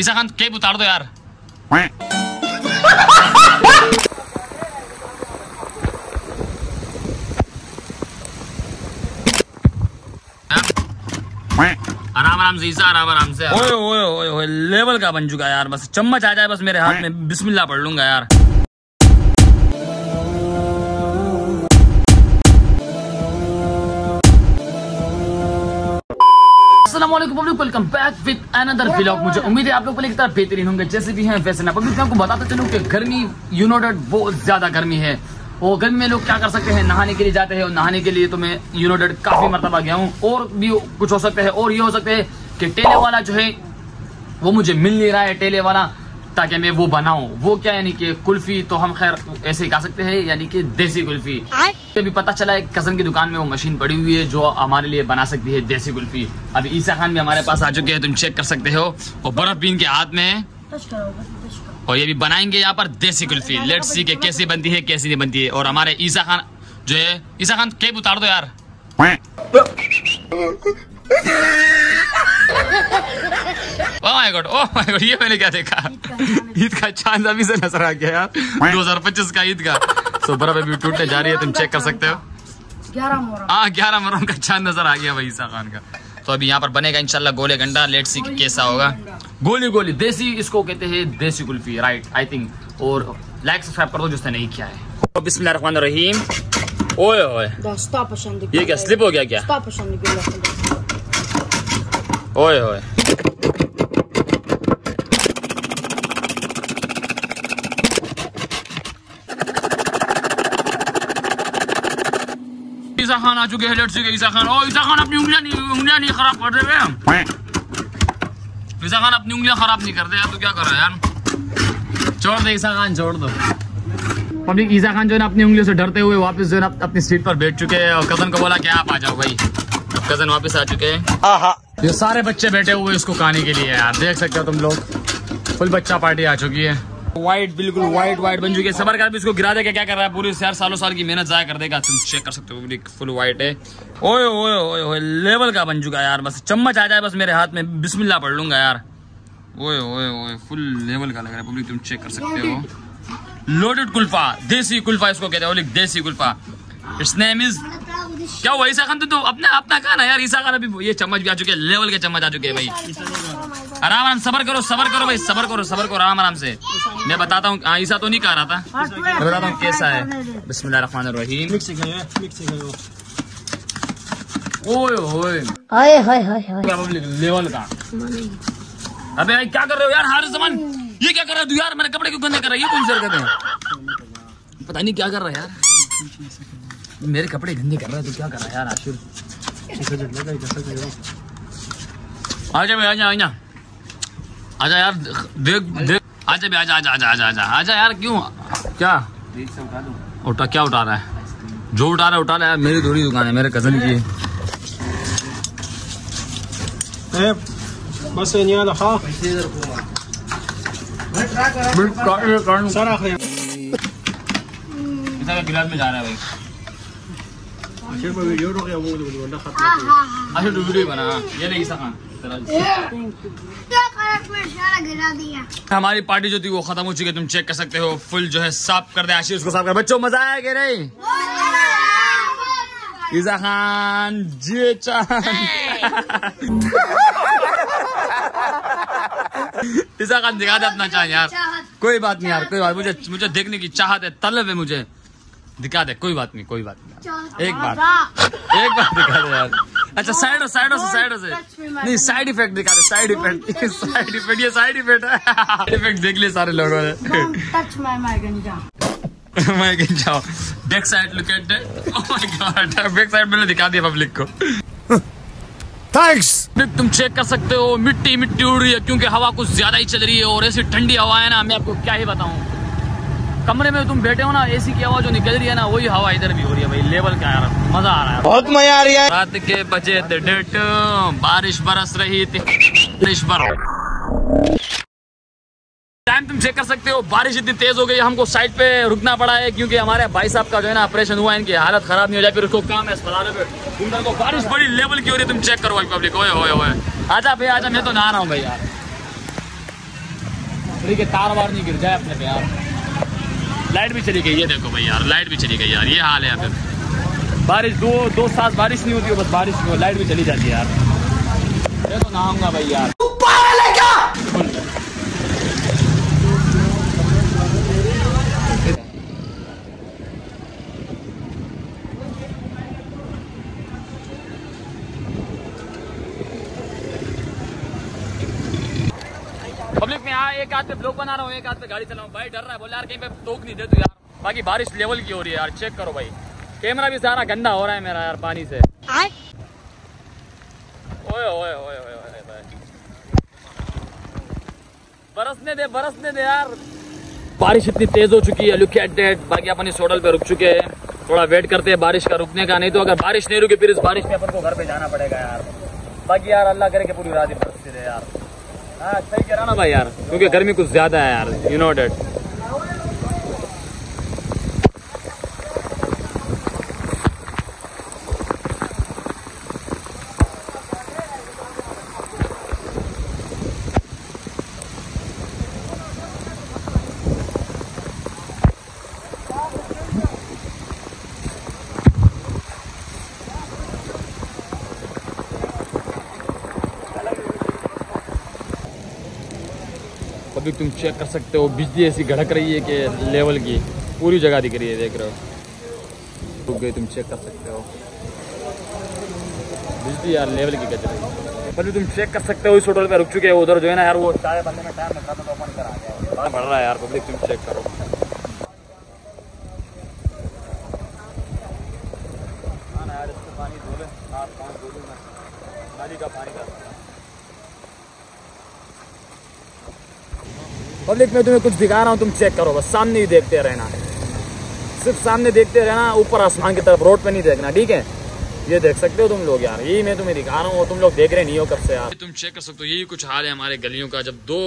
ईसा Khan cap उतार दो यार आराम आराम से ईसा आराम आराम से ओए ओए ओए ओए लेवल का बन चुका यार बस चम्मच आ जाए बस मेरे हाथ में बिस्मिल्लाह पढ़ लूँगा यार। Public welcome back with another vlog मुझे उम्मीद है आप लोग पहले की तरह बेहतरीन होंगे। जैसे भी हैं वैसे ना। पब्लिक मैं आपको बताता चलूँ कि गर्मी यूनोडेड नो डेट बहुत ज़्यादा गर्मी है। और गर्मी में लोग क्या कर सकते हैं? नहाने के लिए जाते हैं और नहाने के लिए तो मैं यूनोडेड नो डेट काफ़ी मरतबा गया हूँ। और भी कुछ हो सकता है। और ये हो सकता है कि टेले वाला जो है वो मुझे मिल नहीं रहा है टेले वाला। ताकि मैं वो बनाऊँ। वो क्या यानी कि कुल्फी तो हम खैर ऐसे ही खा सकते हैं यानी कि देसी कुल्फी। अभी पता चला है कज़न की दुकान में वो मशीन पड़ी हुई है जो हमारे लिए बना सकती है देसी कुल्फी। अभी ईसा खान भी हमारे पास आ चुके हैं तुम चेक कर सकते हो। और बर्फ़ भी इनके हाथ में है और ये भी बनाएँगे यहाँ पर देसी कुल्फी। लेट्स सी के कैसी बनती है कैसी नहीं बनती है। और हमारे ईसा खान जो है ईसा खान केप उतार दो यार। ओह my god oh my god ये मैंने क्या देखा? ईद का चाँद अभी से नज़र आ गया यार। 2025 का ईद का। सो बर्फ़ अभी टूटने जा रही है तुम चेक कर सकते हो। हाँ ग्यारह मुहर्रम का चाँद नज़र आ गया भाई ईसा खान का। तो अभी यहाँ पर बनेगा इंशाल्लाह गोले गंडा। लेट सी कैसा होगा। गोली गोली देसी इसको कहते हैं देसी कुल्फी राइट आई थिंक और लाइक सब्सक्राइब कर दो जिसने नहीं किया है। बिस्मिल्लाह रहमान रहीम ओए। ओए ये क्या स्लिप हो गया क्या? ओए ओए। ईसा खान आ चुके हैं लेट से ईसा खान। ओ ईसा खान अपनी उंगलियाँ नहीं उंगलियाँ नहीं खराब कर रहे हैं ईसा खान अपनी उंगलियाँ खराब नहीं करते यार तू क्या कर रहा है यार? छोड़ दे ईसा खान छोड़ दो। पब्लिक ईसा खान जो है ना अपनी उंगलियों से डरते हुए वापस जो है ना अपनी सीट पर बैठ चुके हैं और कज़न को बोला कि आप आ जाओ भाई? अब कज़न वापस आ चुके हैं। ये सारे बच्चे बैठे हुए इसको खाने के लिए यार देख सकते हो तुम लोग। फुल बच्चा पार्टी आ चुकी है। व्हाइट बिल्कुल व्हाइट व्हाइट बन चुकी है। सबर कर भी इसको गिरा देगा क्या कर रहा है? पूरी यार सालों साल की मेहनत जाया कर देगा। तुम चेक कर सकते हो फुल व्हाइट है। ओए ओए ओए ओए लेवल का बन चुका है यार। बस चम्मच आ जाए बस मेरे हाथ में। बिस्मिल्लाह पढ़ लूँगा यार। ओए ओए ओए फुल लेवल का लग रहा है पब्लिक तुम चेक कर सकते हो। लोडेड कुल्फा देसी कुल्फा इसको कहते हैं देसी कुल्फा। इट्स नेम इज़ क्या हुआ ईसा खान? तो, तो अपने अपना खाना यार ईसा खान अभी ये चम्मच भी आ चुके हैं लेवल के चम्मच आ चुके हैं भाई। आराम आराम सबर करो सबर करो भाई सबर करो सबर करो आराम आराम से। मैं बताता हूँ ईसा तो नहीं कह रहा था। मैं बताता हूँ कैसा है। बिस्मिल्लाहिर्रहमानिर्रहीम। ओए ओए। हाय हाय हाय हाय। लेवल का। अबे भाई क्या कर रहे हो यार? हर जमान। ये क्या कर रहा है यार? मेरे कपड़े क्यों गंदे कर रहा है? ये कौन सी हरकत है? पता नहीं क्या कर रहा है यार। मेरे कपड़े गंदे कर रहा है तू क्या कर रहा है यार आशिर? आजा भाई आजा आजा आजा यार देख देख। आजा भी आजा आजा आजा आजा आजा। आजा यार क्यों? क्या? उठा क्या उठा रहा है? जो उठा रहा है उठा रहा है। मेरी थोड़ी दुकान है मेरे कज़न की. Sarah गिलास में जा रहा है भाई। Video ro kaya mo mo na khat. अच्छा तू वीडियो बना ये खान तेरा हमारी पार्टी जो थी वो खत्म हो चुकी है तुम चेक कर सकते हो फुल जो है साफ़ कर दे आशीष को साफ़ कर बच्चों मज़ा आया कि नहीं ईसा खान जी चाँद ईसा खान दिखा दे अपना चाँद यार कोई बात नहीं यार कोई बात मुझे मुझे देखने की चाहत है तलब है मुझे दिखा दे कोई बात नहीं कोई बात नहीं। एक बार एक बार दिखा दे यार। अच्छा साइडों साइडों से। साइडों से नहीं साइड इफ़ेक्ट दिखा दे साइड इफ़ेक्ट साइड इफ़ेक्ट ये साइड इफ़ेक्ट है। इफ़ेक्ट देख लिए सारे लोगों ने। Touch my my मैं कहीं जाओ back side look at oh my god back side मैंने दिखा दिया पब्लिक को। थैंक्स तुम चेक कर सकते हो मिट्टी मिट्टी उड़ रही है क्योंकि हवा कुछ ज़्यादा ही चल रही है और ऐसी ठंडी हवा है ना मैं आपको क्या ही बताऊँ। कमरे में तुम बैठे हो ना एसी की हवा जो निकल रही है ना वही हवा इधर भी हो रही है भाई। लेवल का यार मज़ा आ रहा है। बहुत मज़ा आ रही है। रात के बजे डेट बारिश बरस रही थी। बारिश बर टाइम तुम चेक कर सकते हो बारिश इतनी तेज हो गई हमको साइड पे रुकना पड़ा है क्योंकि हमारे भाई साहब का जो है ना ऑपरेशन हुआ है इनकी हालत खराब नहीं हो जाए फिर उसको काम है अस्पताल में। उधर को बारिश बड़ी लेवल की हो रही है तुम चेक करो भाई पब्लिक ओए ओए ओए। आजा भाई आजा मैं तो नहा रहा हूँ भाई यार। तार वार नहीं गिर जाए अपने पे यार। लाइट भी चली गई, ये देखो भाई यार, लाइट भी चली गई यार, ये हाल है यहाँ पे बारिश, दो दो साल बारिश नहीं होती हो, बस बारिश हो लाइट भी चली जाती है यार। मैं तो नहाऊँगा भाई यार। पब्लिक में यहाँ एक हाथ पे ब्लॉग बना रहा हूँ एक हाथ पे गाड़ी चला रहा हूँ भाई डर रहा है बोला यार कहीं पे टोक नहीं दे तू यार। बाकी बारिश लेवल की हो रही है यार चेक करो भाई। कैमरा भी सारा गंदा हो रहा है मेरा यार पानी से। ओए ओए ओए ओए ओए भाई। बरसने दे बरसने दे यार। बारिश इतनी तेज हो चुकी है लुक एट दैट बाकी अपन इस होटल पे रुक चुके हैं। थोड़ा वेट करते हैं बारिश का रुकने का नहीं तो अगर बारिश नहीं रुकी फिर इस बारिश में अपन को घर पे जाना पड़ेगा यार। बाकी यार अल्लाह करे कि पूरी रात ही बरसती रहे यार। सही कह रहा ना भाई यार, क्योंकि गर्मी कुछ ज़्यादा है यार यू नो डेट अभी तुम चेक कर सकते हो। बिजली ऐसी गड़क रही है कि लेवल की पूरी जगह दिख रही है, देख रहे हो। रुक गई तुम चेक कर सकते हो। बिजली यार लेवल की गज रही है अभी तुम चेक कर सकते हो, इस होटल पे रुक चुके हो। उधर जो है ना यार, वो चाय बनने में टाइम लग रहा था तो अपन इधर आ गया बढ़ रहा है यार पब्लिक तुम चेक करो। हाँ पानी नाली का पानी का। पब्लिक में तुम्हें कुछ दिखा रहा हूँ, तुम चेक करो, बस सामने ही देखते रहना सिर्फ़ सामने देखते रहना, ऊपर आसमान की तरफ़ रोड पे नहीं देखना, ठीक है? ये देख सकते हो तुम लोग यार, यही मैं तुम्हें दिखा रहा हूँ तुम लोग देख रहे नहीं हो कब से यार। तुम चेक कर सकते हो, यही कुछ हाल है हमारे गलियों का, जब दो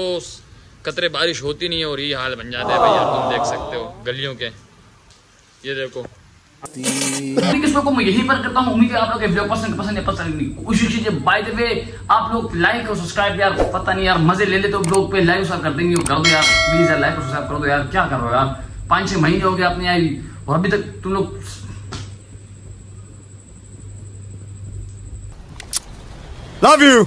कतरे बारिश होती नहीं है और यही हाल बन जाता है, भाई यार, तुम देख सकते हो गलियों के। ये देखो अभी किस को मैं यही पर करता हूँ उम्मीद है आप लोग के वीडियो पसंद पसंद है पसंद नहीं कोशिश कीजिए बाय द वे आप लोग लाइक और सब्सक्राइब यार पता नहीं यार मजे ले लेते हो ब्लॉग पे लाइक सब कर देंगे कर दो यार प्लीज यार लाइक और सब्सक्राइब कर दो यार क्या कर रहे हो यार पाँच छह महीने हो गए अपने आई और अभी तक तुम लोग Love you.